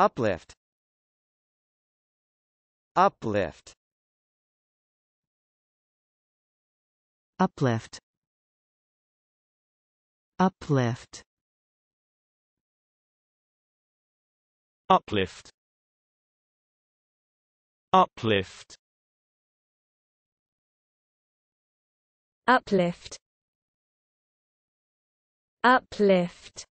Uplift. Uplift. uplift. Uplift. Uplift. Uplift. Uplift. Uplift.